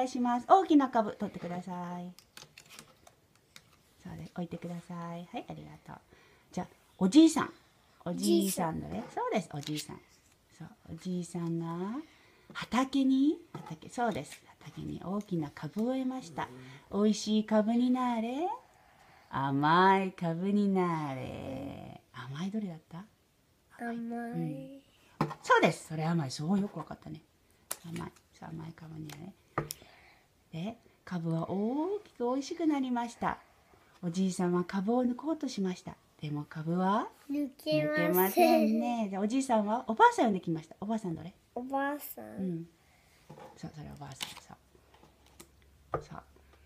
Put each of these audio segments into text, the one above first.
願いします。大きな株取ってください。そうです。置いてください。はい、ありがとう。じゃあ、おじいさん。おじいさんどれそうです、おじいさん。そう、おじいさんが畑に、畑、そうです。畑に大きな株を植えました。美味しい株になれ。甘い株になれ。甘いどれだった？甘い。そうです。それ甘い。そうよくわかったね。甘い。そう甘い株にはね。で、株は大きく美味しくなりました。おじいさんは株を抜こうとしました。でも株は抜けまません。ね。で、おじいさんはおばあさん呼んできました。おばあさんどれ？おばあさ。うんん。そう、それおばあさん。そう。そう。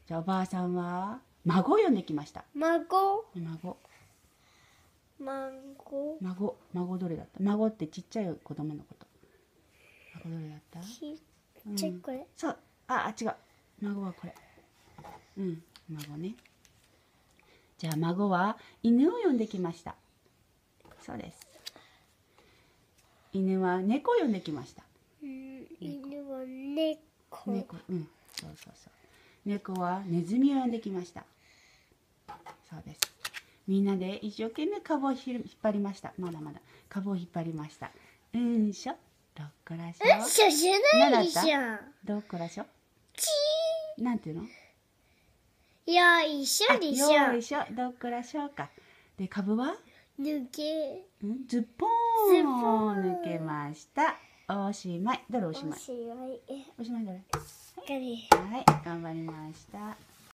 じゃあおばあさんは孫を呼んできました。孫？孫。孫？孫。孫どれだった？孫ってちっちゃい子供のこと。孫どれだった？ちっちゃいこれ。そう。ああ違う。孫はこれ。うん。孫ね。じゃあ孫は犬を呼んできました。そうです。犬は猫を呼んできました。うん。犬は猫。猫。うん。そうそうそう。猫はネズミを呼んできました。そうです。みんなで一生懸命株をひる引っ張りました。まだまだ。株を引っ張りました。うんしょどっこらしょえ、しょじゃないでしょ。どっこらしょちなんていうの？ー。よいしょでしょ。よいしょ。どっこらしょうか。で株は？抜け。ん？ズッポズッーポーン。ン抜けました。おしまい。どれおしまい？おしまい。え、おしまいどれ？かり。はい頑張りました